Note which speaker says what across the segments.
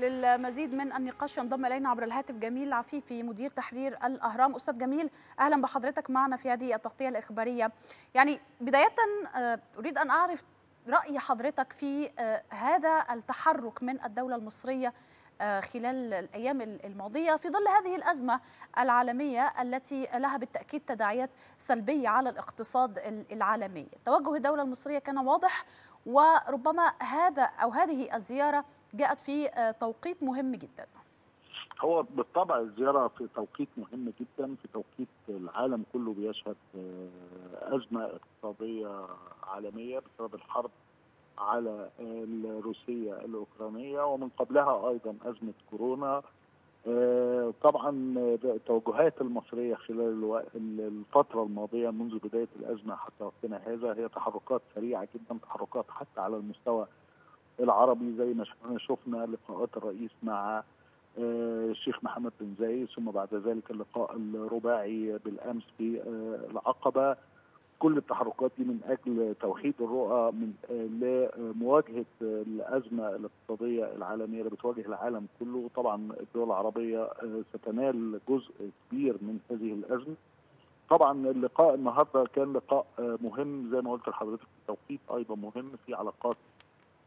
Speaker 1: للمزيد من النقاش ينضم إلينا عبر الهاتف جميل عفيفي مدير تحرير الأهرام. أستاذ جميل أهلا بحضرتك معنا في هذه التغطية الإخبارية. يعني بداية أريد أن أعرف رأي حضرتك في هذا التحرك من الدولة المصرية خلال الأيام الماضية في ظل هذه الأزمة العالمية التي لها بالتأكيد تداعيات سلبية على الاقتصاد العالمي. توجه الدولة المصرية كان واضح وربما هذا أو هذه الزيارة جاءت في توقيت مهم جدا.
Speaker 2: هو بالطبع الزيارة في توقيت مهم جدا في توقيت العالم كله بيشهد أزمة اقتصادية عالمية بسبب الحرب على الروسية الأوكرانية ومن قبلها أيضا أزمة كورونا. طبعا التوجهات المصرية خلال الفترة الماضية منذ بداية الأزمة حتى وقتنا هذا هي تحركات سريعة جدا تحركات حتى على المستوى العربي زي ما شفنا لقاءات الرئيس مع الشيخ محمد بن زايد ثم بعد ذلك اللقاء الرباعي بالأمس في العقبة. كل التحركات دي من أجل توحيد الرؤى من لمواجهة الأزمة الاقتصادية العالمية اللي بتواجه العالم كله. طبعا الدول العربية ستنال جزء كبير من هذه الأزمة. طبعا اللقاء النهارده كان لقاء مهم. زي ما قلت لحضرتك في توقيت أيضا مهم في علاقات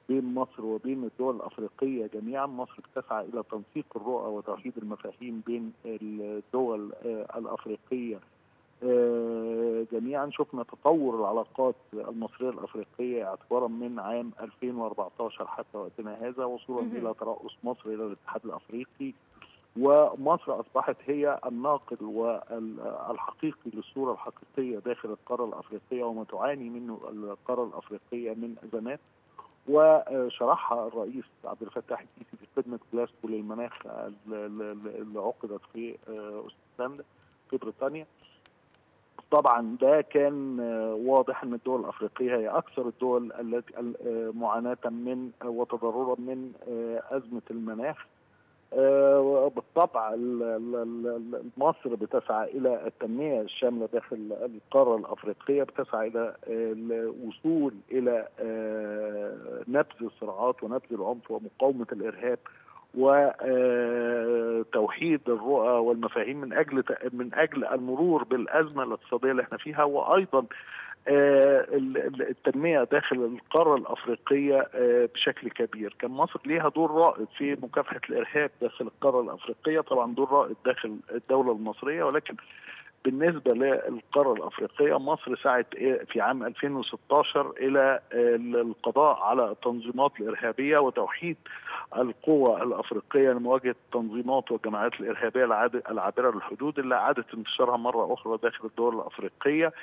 Speaker 2: بين مصر وبين الدول الأفريقية جميعا، مصر بتسعى إلى تنسيق الرؤى وتوحيد المفاهيم بين الدول الأفريقية. جميعا شفنا تطور العلاقات المصرية الأفريقية اعتبارا من عام 2014 حتى وقتنا هذا وصولا إلى ترأس مصر إلى الاتحاد الأفريقي. ومصر أصبحت هي الناقل والحقيقي للصورة الحقيقية داخل القارة الأفريقية وما تعاني منه القارة الأفريقية من أزمات. وشرحها الرئيس عبد الفتاح السيسي في خدمة جلاسكو للمناخ اللي عقدت في اسكتلندا في بريطانيا. طبعا ده كان واضح إن الدول الأفريقية هي أكثر الدول التي معاناة من وتضررا من أزمة المناخ. بالطبع مصر بتسعى إلى التنمية الشاملة داخل القارة الأفريقية بتسعى إلى الوصول إلى نبذ الصراعات ونبذ العنف ومقاومة الإرهاب وتوحيد الرؤى والمفاهيم من أجل من أجل المرور بالأزمة الاقتصادية اللي إحنا فيها وأيضا التنمية داخل القارة الأفريقية بشكل كبير، كان مصر ليها دور رائد في مكافحة الإرهاب داخل القارة الأفريقية، طبعا دور رائد داخل الدولة المصرية. ولكن بالنسبة للقارة الأفريقية مصر سعت في عام 2016 إلى القضاء على التنظيمات الإرهابية وتوحيد القوى الأفريقية لمواجهة التنظيمات والجماعات الإرهابية العابرة للحدود اللي أعادت انتشارها مرة أخرى داخل الدول الأفريقية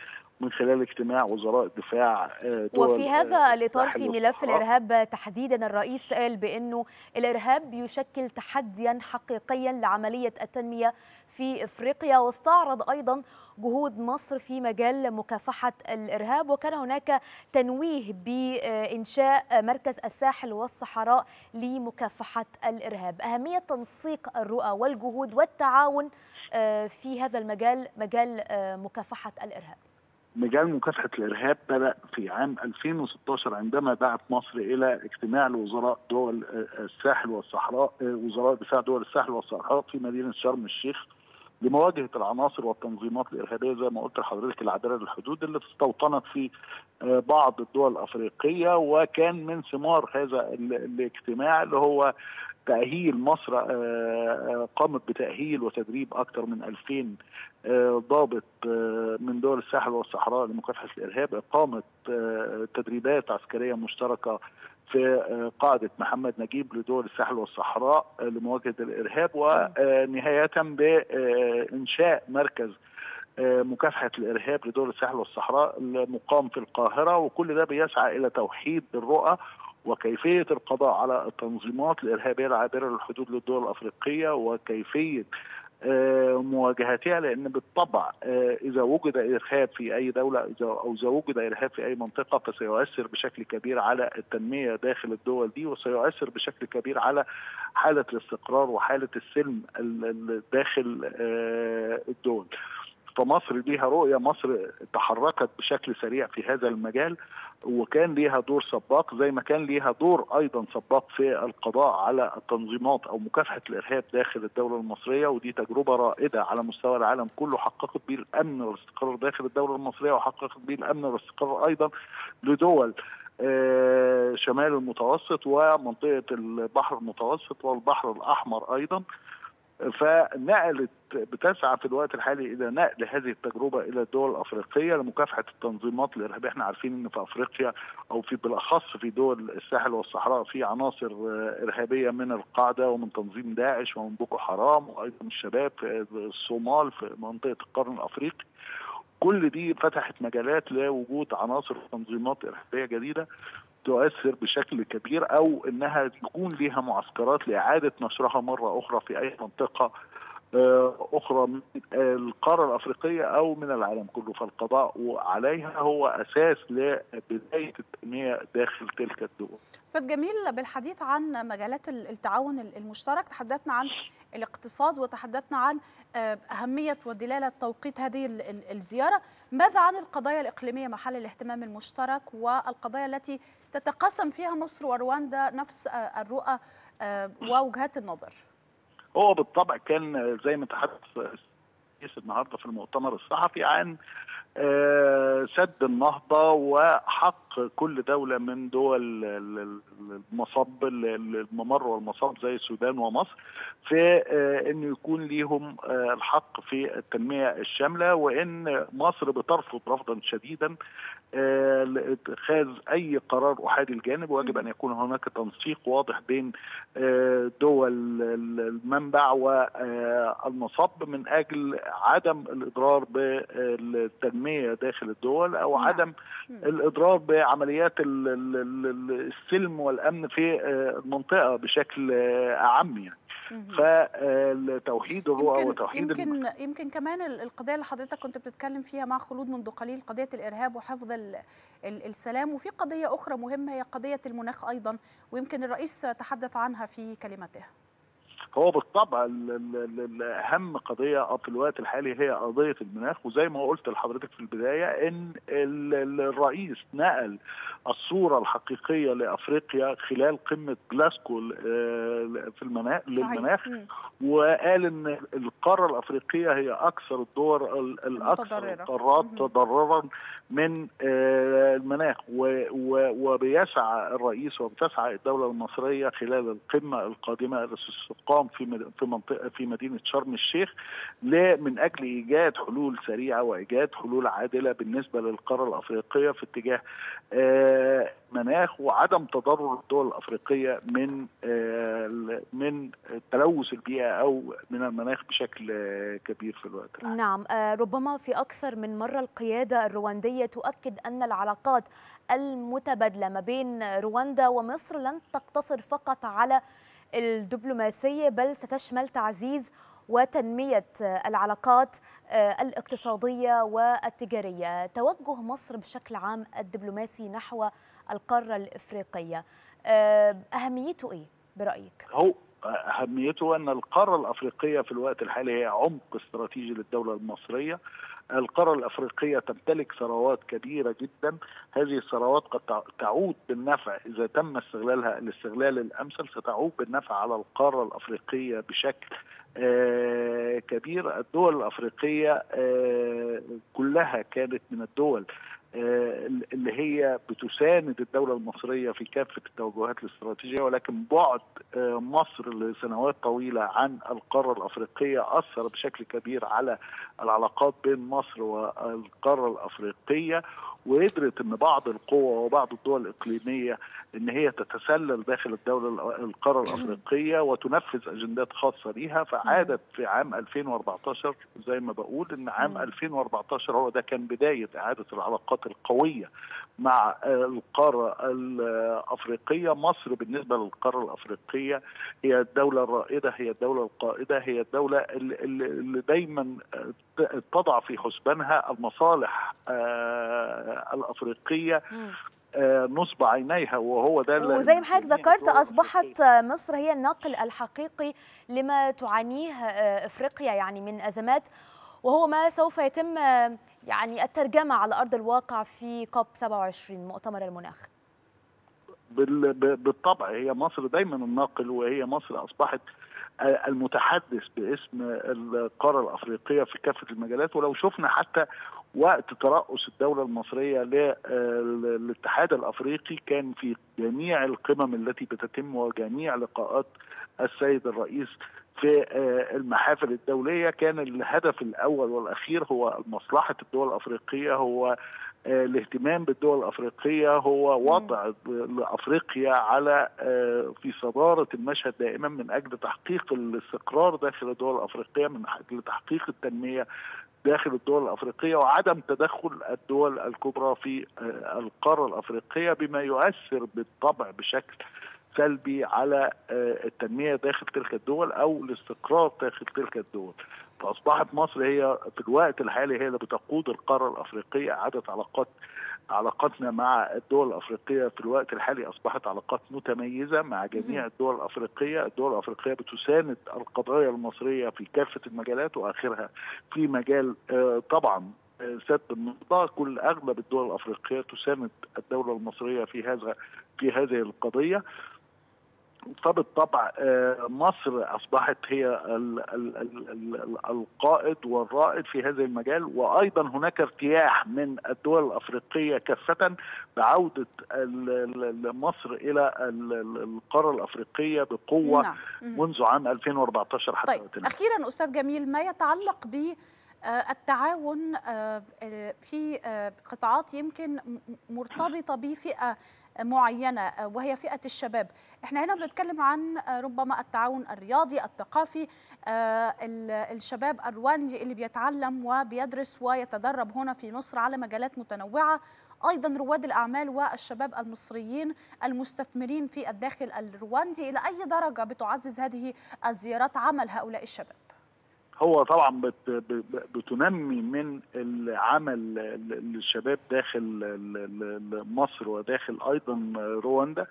Speaker 2: من خلال اجتماع وزراء الدفاع
Speaker 3: دول وفي هذا الإطار في ملف الإرهاب تحديدا الرئيس قال بأنه الإرهاب يشكل تحديا حقيقيا لعملية التنمية في إفريقيا واستعرض أيضا جهود مصر في مجال مكافحة الإرهاب وكان هناك تنويه بإنشاء مركز الساحل والصحراء لمكافحة الإرهاب. أهمية تنسيق الرؤى والجهود والتعاون في هذا المجال مجال مكافحة الإرهاب.
Speaker 2: مجال مكافحة الإرهاب بدأ في عام 2016 عندما دعت مصر إلى اجتماع لوزراء دول الساحل والصحراء وزراء دفاع دول الساحل والصحراء في مدينة شرم الشيخ. لمواجهة العناصر والتنظيمات الإرهابية زي ما قلت لحضرتك العابرة للحدود اللي استوطنت في بعض الدول الأفريقية. وكان من ثمار هذا الاجتماع اللي هو تأهيل مصر قامت بتأهيل وتدريب أكثر من 2000 ضابط من دول الساحل والصحراء لمكافحة الإرهاب. إقامة تدريبات عسكرية مشتركة في قاعدة محمد نجيب لدول الساحل والصحراء لمواجهة الإرهاب ونهاية بإنشاء مركز مكافحة الإرهاب لدول الساحل والصحراء المقام في القاهرة وكل ده بيسعى إلى توحيد الرؤى وكيفية القضاء على التنظيمات الإرهابية العابرة للحدود للدول الأفريقية وكيفية مواجهتها لأن بالطبع إذا وجد إرهاب في أي دولة أو إذا وجد إرهاب في أي منطقة فسيؤثر بشكل كبير على التنمية داخل الدول دي وسيؤثر بشكل كبير على حالة الاستقرار وحالة السلم داخل الدول. فمصر ليها رؤية مصر تحركت بشكل سريع في هذا المجال وكان ليها دور سباق زي ما كان ليها دور أيضا سباق في القضاء على التنظيمات أو مكافحة الإرهاب داخل الدولة المصرية ودي تجربة رائدة على مستوى العالم كله حققت به الأمن والاستقرار داخل الدولة المصرية وحققت به الأمن والاستقرار أيضا لدول شمال المتوسط ومنطقة البحر المتوسط والبحر الأحمر أيضا. فنقلت بتسعى في الوقت الحالي إلى نقل هذه التجربة إلى الدول الأفريقية لمكافحة التنظيمات الارهابيه، إحنا عارفين إن في أفريقيا أو في بالأخص في دول الساحل والصحراء في عناصر إرهابية من القاعدة ومن تنظيم داعش ومن بوكو حرام وأيضا الشباب في الصومال في منطقة القرن الأفريقي. كل دي فتحت مجالات لوجود عناصر تنظيمات إرهابية جديدة تؤثر بشكل كبير أو إنها يكون لها معسكرات لإعادة نشرها مرة أخرى في أي منطقة أخرى من القارة الأفريقية أو من العالم كله فالقضاء عليها هو أساس لبداية التنمية داخل تلك الدول.
Speaker 1: أستاذ جميل بالحديث عن مجالات التعاون المشترك تحدثنا عن الاقتصاد وتحدثنا عن أهمية ودلالة توقيت هذه الزيارة، ماذا عن القضايا الإقليمية محل الاهتمام المشترك والقضايا التي تتقاسم فيها مصر ورواندا نفس الرؤى ووجهات النظر؟
Speaker 2: هو بالطبع كان زي ما تحدث النهارده في المؤتمر الصحفي عن سد النهضة وحق كل دولة من دول المصب الممر والمصب زي السودان ومصر في انه يكون ليهم الحق في التنمية الشاملة وإن مصر بترفض رفضا شديدا لإتخاذ أي قرار احادي الجانب ويجب أن يكون هناك تنسيق واضح بين دول المنبع والمصب من أجل عدم الإضرار بالتنمية داخل الدول أو نعم. عدم الإضرار بعمليات السلم والأمن في المنطقة بشكل اعم يعني. فتوحيد الرؤى وتوحيد
Speaker 1: يمكن المجتمع. يمكن كمان القضية اللي حضرتك كنت بتتكلم فيها مع خلود منذ قليل قضية الإرهاب وحفظ السلام وفي قضية أخرى مهمة هي قضية المناخ أيضا ويمكن الرئيس تحدث عنها في كلمته
Speaker 2: هو بالطبع أهم قضية في الوقت الحالي هي قضية المناخ وزي ما قلت لحضرتك في البداية إن الرئيس نقل الصورة الحقيقية لأفريقيا خلال قمة جلاسكو في المناخ للمناخ وقال إن القارة الأفريقية هي أكثر الدول الأكثر القارات تضررا من المناخ. وبيسعى الرئيس وبتسعى الدولة المصرية خلال القمة القادمة الاستقام في في منطقة في مدينة شرم الشيخ من أجل إيجاد حلول سريعة وإيجاد حلول عادلة بالنسبة للقارة الأفريقية في اتجاه مناخ وعدم تضرر الدول الأفريقية من من تلوث البيئة أو من المناخ بشكل كبير في الوقت
Speaker 3: الحالي. نعم ربما في أكثر من مرة القيادة الرواندية تؤكد أن العلاقات المتبادلة ما بين رواندا ومصر لن تقتصر فقط على الدبلوماسية بل ستشمل تعزيز وتنمية العلاقات الاقتصادية والتجارية، توجه مصر بشكل عام الدبلوماسي نحو القارة الإفريقية أهميته إيه برأيك؟
Speaker 2: هو أهميته أن القارة الأفريقية في الوقت الحالي هي عمق استراتيجي للدولة المصرية. القارة الأفريقية تمتلك ثروات كبيرة جدا. هذه الثروات قد تعود بالنفع. إذا تم استغلالها الاستغلال الأمثل ستعود بالنفع على القارة الأفريقية بشكل آه كبير. الدول الأفريقية آه كلها كانت من الدول اللي هي بتساند الدولة المصرية في كافة التوجهات الاستراتيجية ولكن بعد مصر لسنوات طويلة عن القارة الأفريقية اثر بشكل كبير على العلاقات بين مصر والقارة الأفريقية وقدرت إن بعض القوى وبعض الدول الإقليمية إن هي تتسلل داخل الدولة القارة الأفريقية وتنفذ أجندات خاصة ليها فعادت في عام 2014 زي ما بقول إن عام 2014 هو ده كان بداية إعادة العلاقات القوية مع القارة الأفريقية. مصر بالنسبة للقارة الأفريقية هي الدولة الرائدة هي الدولة القائدة هي الدولة اللي دايما تضع في حسبانها المصالح الأفريقية نصب عينيها وهو ده
Speaker 3: وزي ما حضرتك ذكرت أصبحت مصر هي الناقل الحقيقي لما تعانيه إفريقيا يعني من أزمات وهو ما سوف يتم يعني الترجمة على أرض الواقع في كوب 27 مؤتمر المناخ.
Speaker 2: بالطبع هي مصر دايما الناقل وهي مصر أصبحت المتحدث باسم القارة الأفريقية في كافة المجالات. ولو شفنا حتى وقت ترأس الدولة المصرية للاتحاد الأفريقي كان في جميع القمم التي بتتم وجميع لقاءات السيد الرئيس في المحافل الدولية. كان الهدف الأول والأخير هو مصلحة الدول الأفريقية هو الاهتمام بالدول الأفريقية هو وضع افريقيا على في صدارة المشهد دائما من أجل تحقيق الاستقرار داخل الدول الأفريقية من أجل تحقيق التنمية داخل الدول الأفريقية وعدم تدخل الدول الكبرى في القارة الأفريقية بما يؤثر بالطبع بشكل سلبي على التنمية داخل تلك الدول أو الاستقرار داخل تلك الدول. فأصبحت مصر هي في الوقت الحالي هي اللي بتقود القارة الأفريقية اعاده علاقات علاقاتنا مع الدول الأفريقية في الوقت الحالي أصبحت علاقات متميزة مع جميع الدول الأفريقية، الدول الأفريقية بتساند القضايا المصرية في كافة المجالات وآخرها في مجال طبعا سد النهضه كل أغلب الدول الأفريقية تساند الدولة المصرية في هذا في هذه القضية. فبالطبع مصر أصبحت هي القائد والرائد في هذا المجال وأيضا هناك ارتياح من الدول الأفريقية كافه بعودة مصر إلى القارة الأفريقية بقوة نعم. منذ عام 2014 حتى
Speaker 1: طيب وقتنا. أخيرا أستاذ جميل ما يتعلق ب التعاون في قطاعات يمكن مرتبطة بفئة معينة وهي فئة الشباب. إحنا هنا بنتكلم عن ربما التعاون الرياضي الثقافي الشباب الرواندي اللي بيتعلم وبيدرس ويتدرب هنا في مصر على مجالات متنوعة. أيضا رواد الأعمال والشباب المصريين المستثمرين في الداخل الرواندي إلى أي درجة بتعزز هذه الزيارات عمل هؤلاء الشباب؟
Speaker 2: هو طبعا بت بتنمي من العمل للشباب داخل مصر وداخل أيضا رواندا.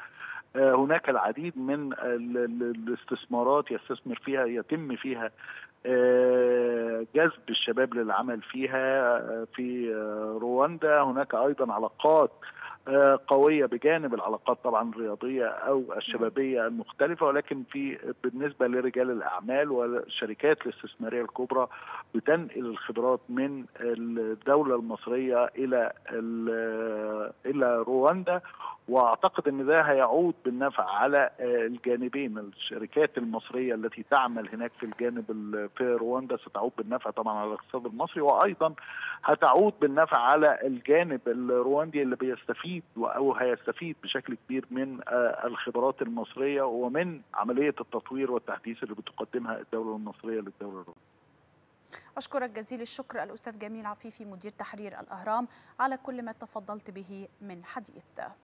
Speaker 2: هناك العديد من الاستثمارات يستثمر فيها يتم فيها جذب الشباب للعمل فيها في رواندا. هناك أيضا علاقات قوية بجانب العلاقات طبعا الرياضية أو الشبابية المختلفة ولكن في بالنسبة لرجال الأعمال والشركات الاستثمارية الكبرى بتنقل الخبرات من الدولة المصرية إلى إلى رواندا واعتقد ان ده هيعود بالنفع على الجانبين الشركات المصرية التي تعمل هناك في الجانب في رواندا ستعود بالنفع طبعا على الاقتصاد المصري وأيضا هتعود بالنفع على الجانب الرواندي اللي بيستفيد أو هيستفيد بشكل كبير من الخبرات المصرية ومن عملية التطوير والتحديث اللي بتقدمها الدولة المصرية للدولة الروانديه.
Speaker 1: أشكرك جزيل الشكر الأستاذ جميل عفيفي مدير تحرير الأهرام على كل ما تفضلت به من حديث